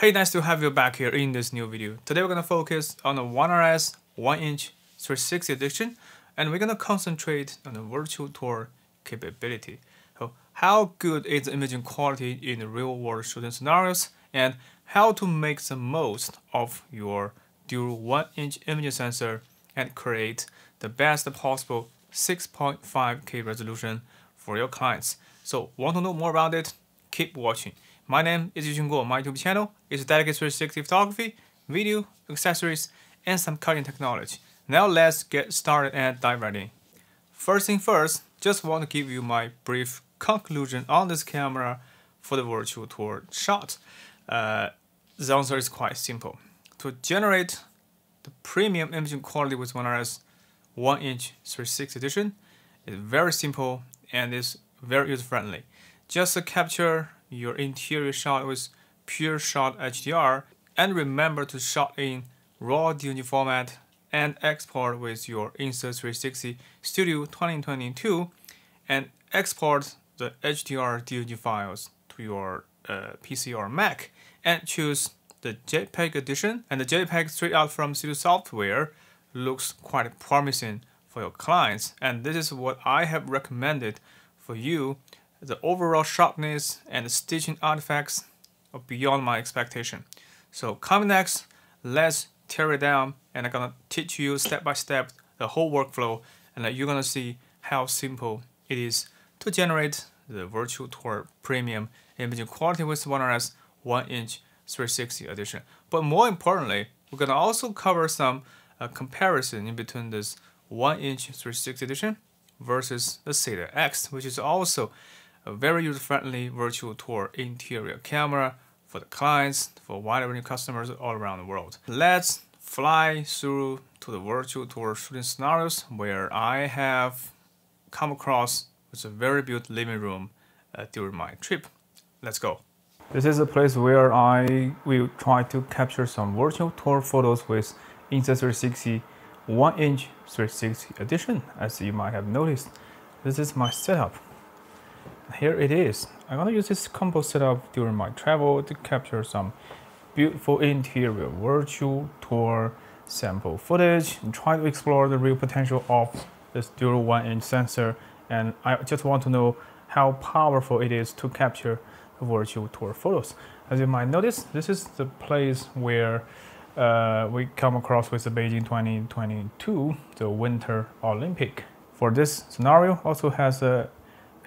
Hey, nice to have you back here in this new video. Today we're gonna focus on the One RS 1-inch 360 edition, and we're gonna concentrate on the virtual tour capability. So, how good is the imaging quality in the real-world shooting scenarios, and how to make the most of your dual 1-inch imaging sensor and create the best possible 6.5K resolution for your clients. So, want to know more about it? Keep watching. My name is Yuqing Guo. My YouTube channel is dedicated to 360 photography, video, accessories, and some cutting technology. Now let's get started and dive right in. First thing first, just want to give you my brief conclusion on this camera for the virtual tour shot. Uh, the answer is quite simple. To generate the premium imaging quality with One RS 1 inch 360 edition is very simple and is very user friendly. Just to capture your interior shot with pure shot HDR and remember to shot in RAW DNG format and export with your Insta360 Studio 2022 and export the HDR DNG files to your uh, PC or Mac and choose the JPEG edition. And the JPEG straight out from Studio Software looks quite promising for your clients. And this is what I have recommended for you the overall sharpness and the stitching artifacts are beyond my expectation. So coming next, let's tear it down and I'm gonna teach you step by step the whole workflow and you're gonna see how simple it is to generate the virtual tour premium imaging quality with One RS 1 inch 360 edition. But more importantly, we're gonna also cover some uh, comparison in between this 1 inch 360 edition versus the X, which is also a very user-friendly virtual tour interior camera for the clients, for wide range customers all around the world. Let's fly through to the virtual tour shooting scenarios where I have come across with a very beautiful living room uh, during my trip. Let's go. This is a place where I will try to capture some virtual tour photos with Insta360 1-inch 360 edition. As you might have noticed, this is my setup here it is. I'm gonna use this combo setup during my travel to capture some beautiful interior virtual tour sample footage and try to explore the real potential of this dual one inch sensor. And I just want to know how powerful it is to capture virtual tour photos. As you might notice, this is the place where uh, we come across with the Beijing 2022, the Winter Olympic. For this scenario, also has a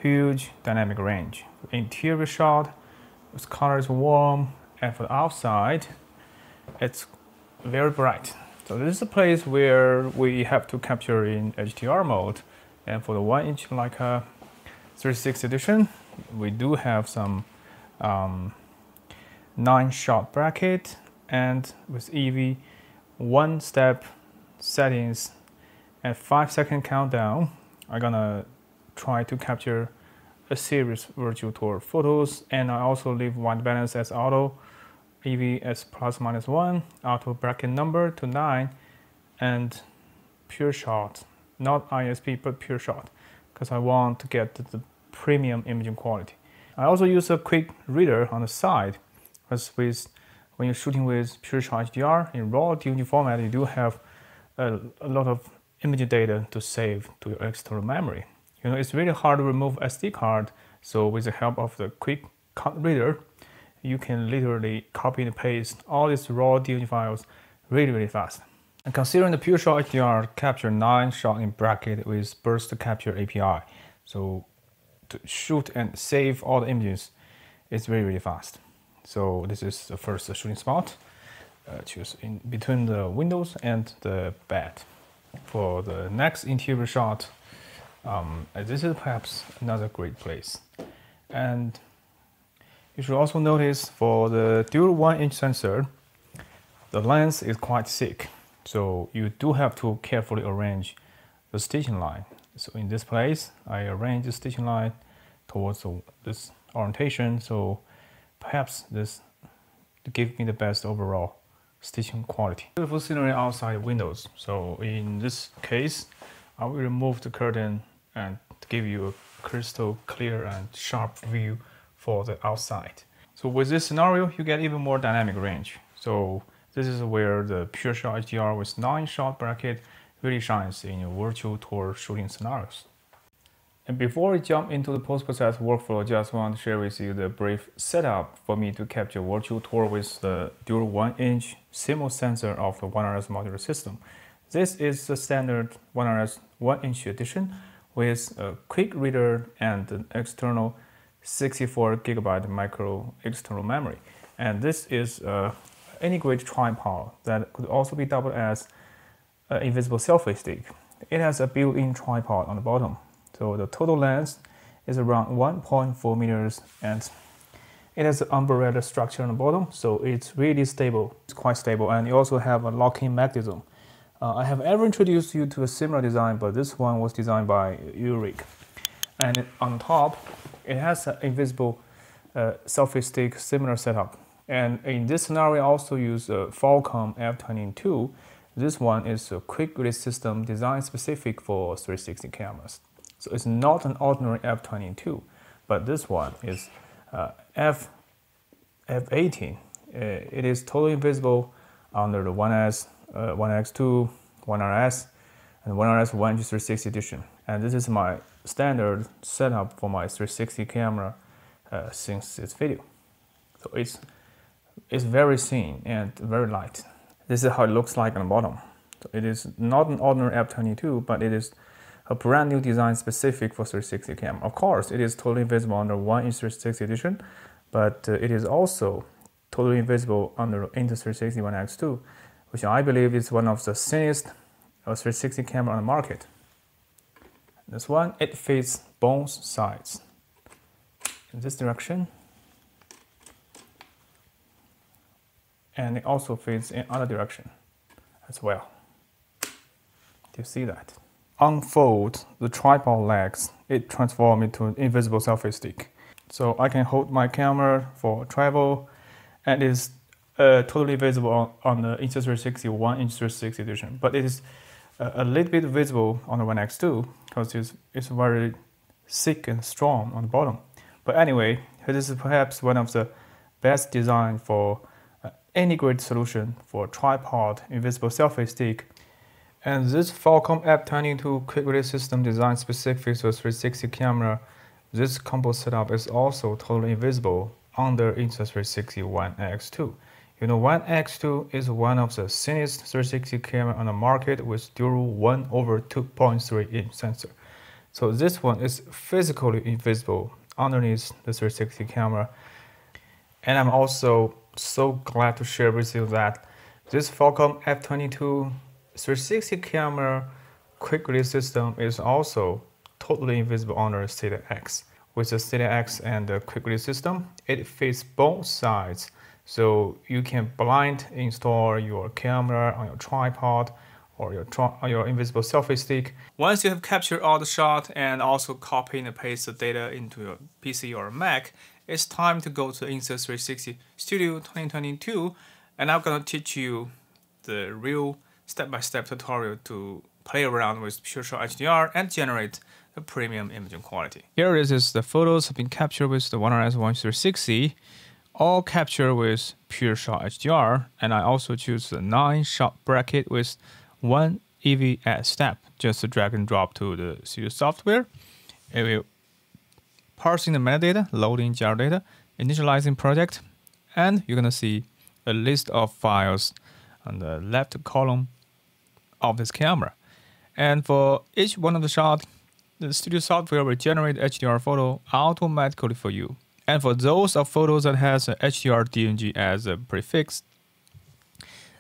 huge dynamic range. Interior shot, its color is warm, and for the outside, it's very bright. So this is a place where we have to capture in HDR mode. And for the one inch Leica 36 edition, we do have some um, nine shot bracket and with EV one step settings and five second countdown. I'm gonna try to capture a series virtual tour photos and I also leave white balance as auto, EV as plus minus one, auto bracket number to nine, and pure shot, not ISP but pure shot, because I want to get the premium imaging quality. I also use a quick reader on the side, because with when you're shooting with pure shot HDR in RAW DNG format, you do have a, a lot of image data to save to your external memory. You know, it's really hard to remove SD card. So with the help of the quick card reader, you can literally copy and paste all these raw DNG files really, really fast. And considering the PureShot HDR capture 9 shot in bracket with burst capture API, so to shoot and save all the images, it's really, really fast. So this is the first shooting spot. Uh, choose in between the windows and the bed. For the next interior shot, um, this is perhaps another great place. And you should also notice for the dual one inch sensor, the lens is quite thick. So you do have to carefully arrange the stitching line. So in this place, I arrange the stitching line towards this orientation. So perhaps this give me the best overall stitching quality. Beautiful scenery outside windows. So in this case, I will remove the curtain and give you a crystal clear and sharp view for the outside. So with this scenario, you get even more dynamic range. So this is where the PureShot HDR with 9-shot bracket really shines in your virtual tour shooting scenarios. And before we jump into the post-process workflow, I just want to share with you the brief setup for me to capture virtual tour with the dual 1-inch CMOS sensor of the One RS modular system. This is the standard One RS 1-inch edition with a quick reader and an external 64 gigabyte micro external memory. And this is uh, a integrated tripod that could also be doubled as an invisible selfie stick. It has a built-in tripod on the bottom. So the total length is around 1.4 meters and it has an umbrella structure on the bottom, so it's really stable. It's quite stable, and you also have a locking mechanism. Uh, I have ever introduced you to a similar design, but this one was designed by UURIG. And on top, it has an invisible uh, selfie stick similar setup. And in this scenario, I also use a Falcam F22. This one is a quick release system designed specific for 360 cameras. So it's not an ordinary F22, but this one is uh, F, F18. Uh, it is totally invisible under the 1S, uh, 1X2, 1RS, and 1RS 1G360 edition. And this is my standard setup for my 360 camera uh, since this video. So it's, it's very thin and very light. This is how it looks like on the bottom. So it is not an ordinary F22, but it is a brand new design specific for 360 camera. Of course, it is totally visible under 1 inch 360 edition, but uh, it is also totally invisible under Insta360 One X2, which I believe is one of the thinnest 360 camera on the market. This one, it fits both sides. In this direction. And it also fits in other direction as well. Do you see that? Unfold the tripod legs, it transforms into an invisible selfie stick. So I can hold my camera for travel and it's uh, totally visible on, the Insta360 1 Insta360 edition, but it is a little bit visible on the One X2 because it's, it's very thick and strong on the bottom. But anyway, this is perhaps one of the best design for uh, any great solution for tripod invisible selfie stick. And this Falcam F22 quick release system designed specific for 360 camera, this combo setup is also totally invisible under Insta360 One X2. You know, One X2 is one of the thinnest 360 camera on the market with dual 1 over 2.3 inch sensor. So this one is physically invisible underneath the 360 camera. And I'm also so glad to share with you that this Falcam F22 360 camera quick release system is also totally invisible under Theta X. With the Theta X and the quick release system, it fits both sides so you can blind install your camera on your tripod or your, or uh, your invisible selfie stick. Once you have captured all the shot and also copy and paste the data into your PC or Mac, it's time to go to Insta360 Studio 2022 and I'm gonna teach you the real step-by-step -step tutorial to play around with PureShot HDR and generate a premium imaging quality. Here it is, the photos have been captured with the One RS 1360 all capture with PureShot HDR, and I also choose the 9-shot bracket with one EV EVS step, just to drag and drop to the studio software. It will parsing the metadata, loading jar data, initializing project, and you're gonna see a list of files on the left column of this camera. And for each one of the shots, the studio software will generate HDR photo automatically for you. And for those of photos that has a HDR DNG as a prefix,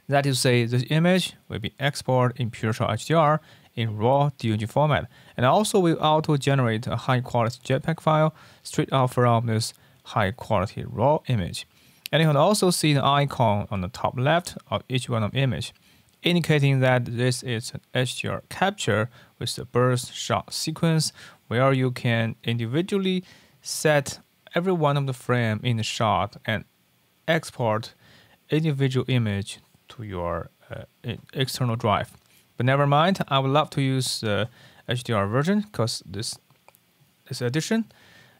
that is to say the image will be exported in PureShot HDR in raw DNG format, and also will auto-generate a high-quality JPEG file straight out from this high-quality raw image. And you can also see the icon on the top left of each one of image, indicating that this is an HDR capture with the burst shot sequence where you can individually set every one of the frame in the shot and export individual image to your uh, external drive. But never mind, I would love to use the HDR version because this this edition,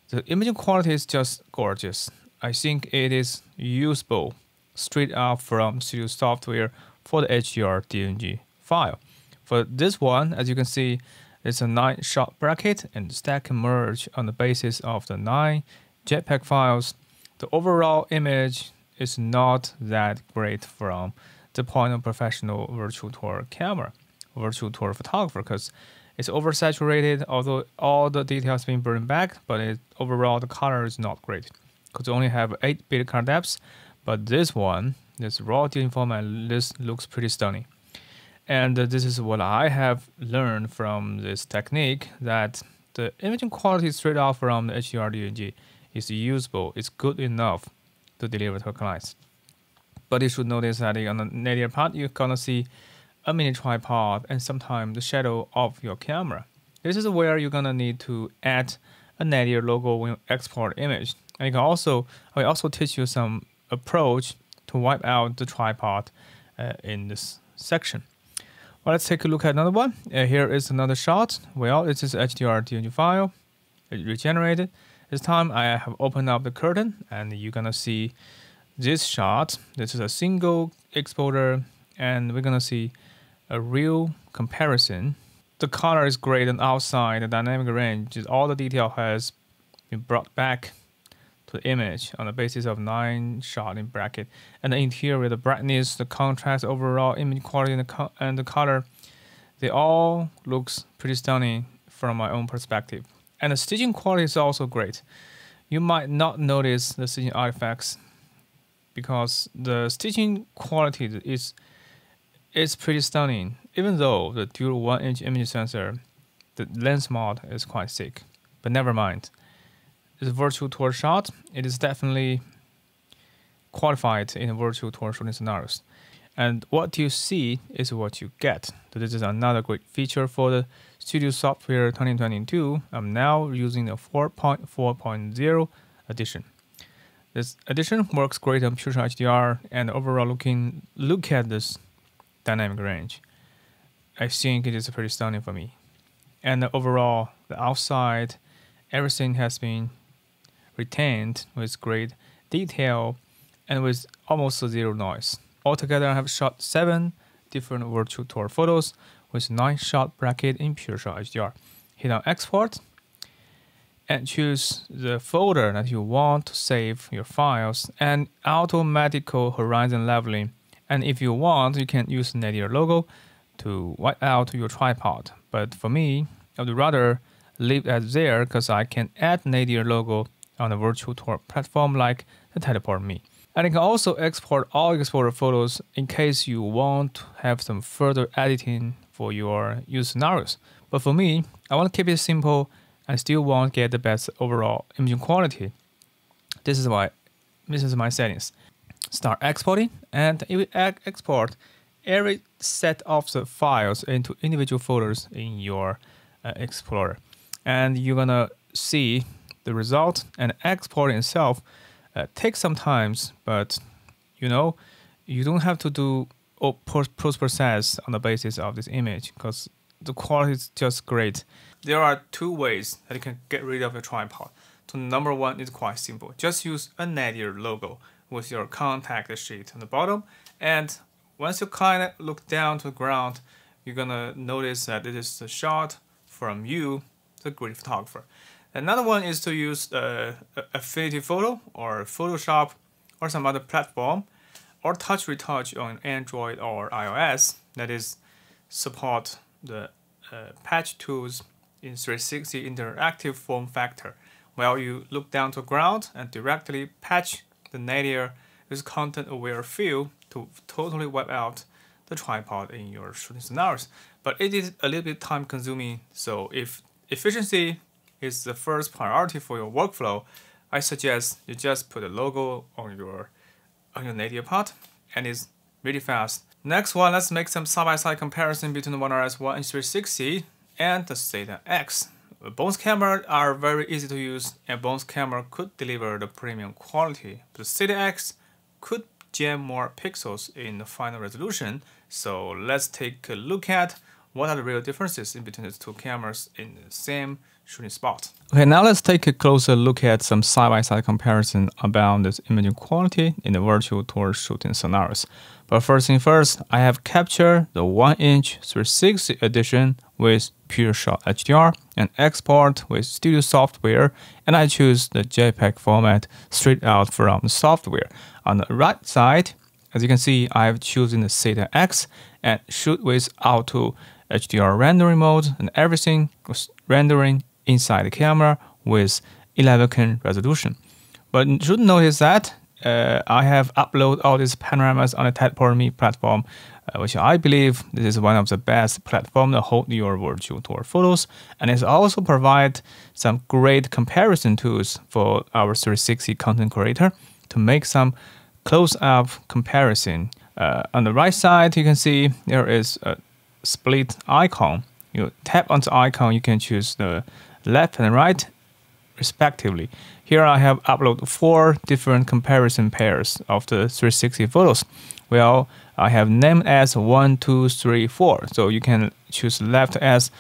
the imaging quality is just gorgeous. I think it is usable straight up from Studio Software for the HDR DNG file. For this one, as you can see, it's a 9 shot bracket and stack merge on the basis of the 9 JPEG files. The overall image is not that great from the point of professional virtual tour camera, virtual tour photographer, because it's oversaturated, although all the details being burned back, but it, overall the color is not great because only have 8 bit color depths, but this one, this raw DNG format, this looks pretty stunning. And this is what I have learned from this technique that the imaging quality straight off from the HDR DNG is usable, it's good enough to deliver to clients. But you should notice that on the nadir part, you're gonna see a mini tripod and sometimes the shadow of your camera. This is where you're gonna need to add a nadir logo when you export image. And you can also, I will also teach you some approach to wipe out the tripod uh, in this section. Well, let's take a look at another one. Uh, here is another shot. Well, it is HDR DNG file. It regenerated. This time I have opened up the curtain and you're gonna see this shot. This is a single exposure and we're gonna see a real comparison. The color is great and outside the dynamic range, all the detail has been brought back to the image on the basis of nine shot in bracket. And the interior, the brightness, the contrast, overall image quality, and the, and the color, they all looks pretty stunning from my own perspective. And the stitching quality is also great. You might not notice the stitching artifacts because the stitching quality is is pretty stunning. Even though the dual one inch image sensor, the lens mod is quite thick. But never mind is virtual tour shot, it is definitely qualified in virtual tour shooting scenarios. And what you see is what you get. So this is another great feature for the Studio Software 2022. I'm now using the 4.4.0 edition. This edition works great on PureShot HDR and overall looking look at this dynamic range. I think it is pretty stunning for me. And overall the outside everything has been retained with great detail and with almost zero noise. Altogether, I have shot seven different virtual tour photos with nine shot bracket in PureShot HDR. Hit on export and choose the folder that you want to save your files and automatical horizon leveling. And if you want, you can use Nadir logo to wipe out your tripod. But for me, I would rather leave it there because I can add Nadir logo on a virtual tour platform like the Teleport Me. And you can also export all exported photos in case you want to have some further editing for your use scenarios. But for me, I want to keep it simple and still want to get the best overall imaging quality. This is why this is my settings. Start exporting and it will export every set of the files into individual folders in your uh, Explorer. And you're gonna see the result and export itself uh, takes some times, but you know, you don't have to do post process on the basis of this image because the quality is just great. There are two ways that you can get rid of your tripod. So number one is quite simple. Just use a Nadir logo with your contact sheet on the bottom. And once you kind of look down to the ground, you're gonna notice that it is a shot from you, the great photographer. Another one is to use uh, Affinity Photo or Photoshop or some other platform or touch retouch on Android or iOS that is support the uh, patch tools in 360 interactive form factor while you look down to ground and directly patch the nadir with content aware fill to totally wipe out the tripod in your shooting scenarios. But it is a little bit time consuming, so if efficiency is the first priority for your workflow, I suggest you just put a logo on your on your nadir part and it's really fast. Next one, let's make some side-by-side -side comparison between the One RS 1 and 360 and the Theta X. Both cameras are very easy to use and both camera could deliver the premium quality. The Theta X could jam more pixels in the final resolution. So let's take a look at what are the real differences in between the two cameras in the same shooting spot. Okay, now let's take a closer look at some side-by-side comparison about this imaging quality in the virtual tour shooting scenarios. But first thing first, I have captured the 1-inch 360 edition with PureShot HDR and export with Studio Software, and I choose the JPEG format straight out from the software. On the right side, as you can see, I've chosen the Theta X and shoot with auto HDR rendering mode, and everything was rendering inside the camera with 11K resolution. But you should notice that uh, I have uploaded all these panoramas on the Tadport platform, uh, which I believe this is one of the best platform to hold your virtual tour photos, and it also provide some great comparison tools for our 360 content creator to make some close-up comparison. Uh, on the right side, you can see there is a split icon. You tap on the icon, you can choose the left and right respectively. Here I have uploaded four different comparison pairs of the 360 photos. Well, I have named as 1, 2, 3, 4. So you can choose left as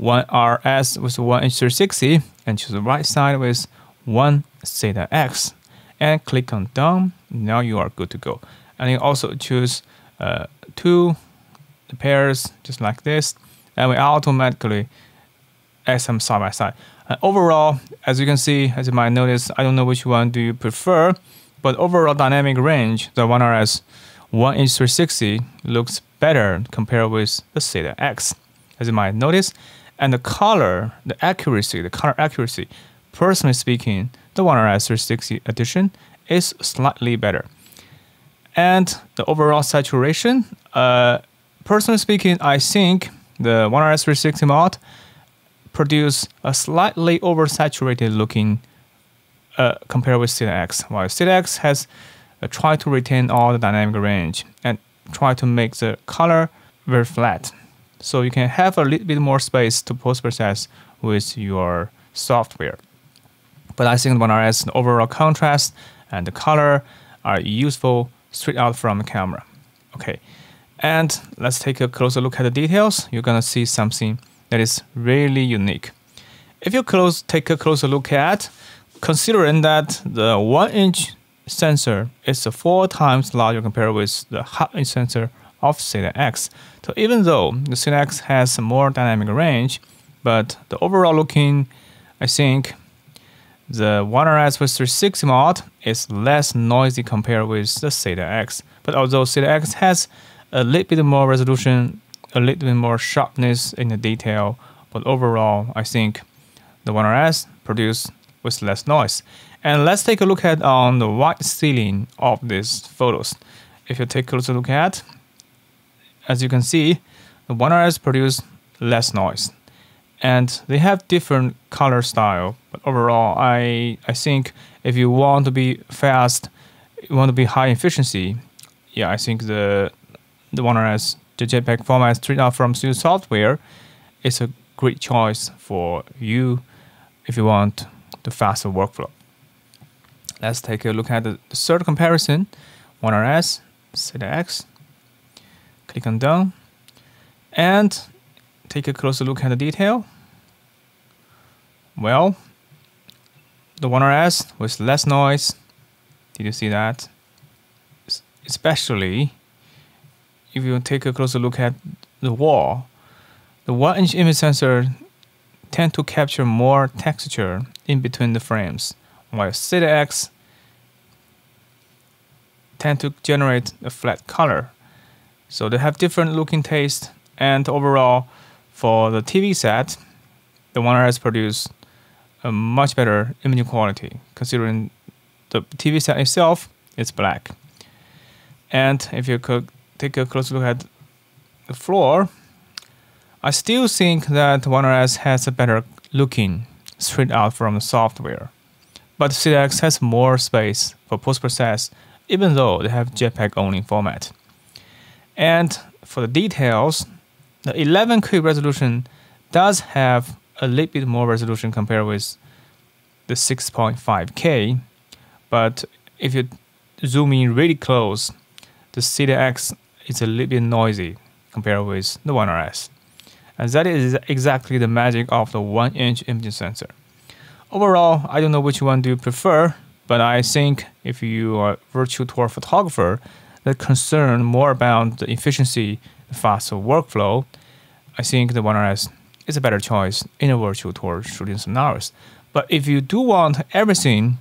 1RS with 1 inch 360 and choose the right side with 1 Theta X and click on done. Now you are good to go. And you also choose uh, two pairs just like this and we automatically add them side by side. Uh, overall, as you can see, as you might notice, I don't know which one do you prefer, but overall dynamic range, the 1RS 1H 360 looks better compared with the Theta X, as you might notice. And the color, the accuracy, the color accuracy, personally speaking, the 1RS 360 edition is slightly better. And the overall saturation, uh, personally speaking, I think the 1RS 360 mod produce a slightly oversaturated looking uh, compared with Theta X, while Theta X has uh, tried to retain all the dynamic range and try to make the color very flat. So you can have a little bit more space to post-process with your software. But I think 1RS, the overall contrast and the color are useful straight out from the camera. Okay, and let's take a closer look at the details. You're gonna see something that is really unique. If you close, take a closer look at, considering that the 1 inch sensor is four times larger compared with the half inch sensor of Theta X. So even though the Theta X has more dynamic range, but the overall looking, I think the 1RS with 360 mod is less noisy compared with the Theta X. But although Theta X has a little bit more resolution a little bit more sharpness in the detail, but overall, I think the 1RS produced with less noise. And let's take a look at on the white ceiling of these photos. If you take a closer look at, as you can see, the 1RS produced less noise. And they have different color style, but overall, I, I think if you want to be fast, you want to be high efficiency, yeah, I think the the 1RS the JPEG format straight uh, out from Studio Software is a great choice for you if you want the faster workflow. Let's take a look at the, third comparison, 1RS, Theta X. Click on done and take a closer look at the detail. Well, the 1RS with less noise. Did you see that? Especially if you take a closer look at the wall, the 1 inch image sensor tend to capture more texture in between the frames, while Theta X tend to generate a flat color. So they have different looking taste and overall for the TV set, the One has produced a much better image quality considering the TV set itself is black. And if you could take a close look at the floor, I still think that 1RS has a better looking straight out from the software. But Theta X has more space for post-process even though they have JPEG only format. And for the details, the 11K resolution does have a little bit more resolution compared with the 6.5K, but if you zoom in really close, the Theta X it's a little bit noisy compared with the 1RS. And that is exactly the magic of the 1 inch imaging sensor. Overall, I don't know which one do you prefer, but I think if you are a virtual tour photographer that concern more about the efficiency, the faster workflow, I think the 1RS is a better choice in a virtual tour shooting scenarios. But if you do want everything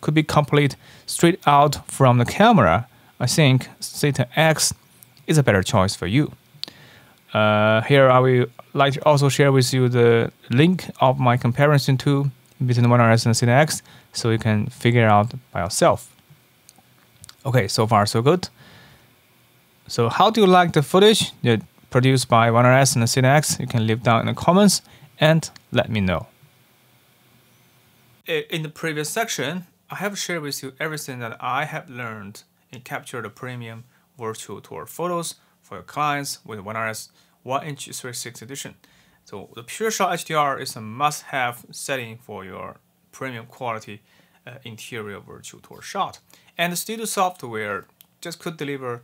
could be complete straight out from the camera, I think Theta X is a better choice for you. Uh, here I will like to also share with you the link of my comparison tool between the 1RS and Theta X so you can figure out by yourself. Okay, so far so good. So how do you like the footage that produced by 1RS and Theta X? You can leave down in the comments and let me know. In the previous section, I have shared with you everything that I have learned in capture the premium virtual tour photos for your clients with 1RS 1-inch 360 edition. So the PureShot HDR is a must-have setting for your premium quality uh, interior virtual tour shot. And the studio software just could deliver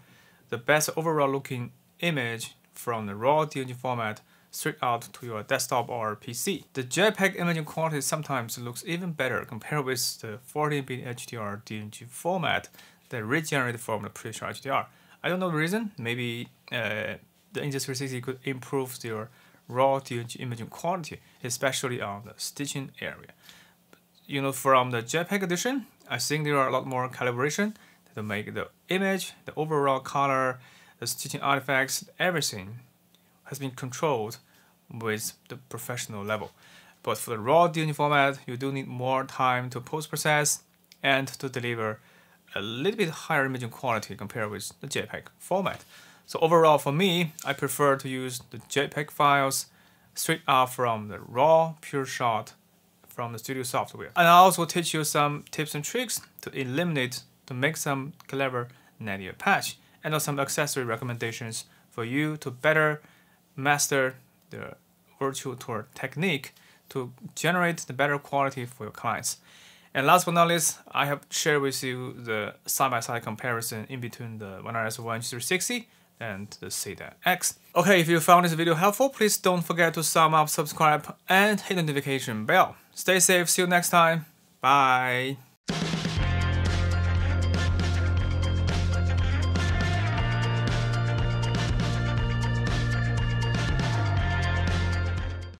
the best overall looking image from the raw DNG format straight out to your desktop or PC. The JPEG imaging quality sometimes looks even better compared with the 14-bit HDR DNG format that regenerated from the PureShot HDR. I don't know the reason. Maybe uh, the Insta360 could improve their raw imaging quality, especially on the stitching area. You know, from the JPEG edition, I think there are a lot more calibration to make the image, the overall color, the stitching artifacts, everything has been controlled with the professional level. But for the raw DNG format, you do need more time to post-process and to deliver a little bit higher imaging quality compared with the JPEG format. So overall for me, I prefer to use the JPEG files straight out from the raw pure shot from the studio software. And I also teach you some tips and tricks to eliminate, to make some clever nadir patch and also some accessory recommendations for you to better master the virtual tour technique to generate the better quality for your clients. And last but not least, I have shared with you the side-by-side -side comparison in between the 1RS 1 360 and the Theta X. Okay, if you found this video helpful, please don't forget to sum up, subscribe, and hit the notification bell. Stay safe, see you next time. Bye.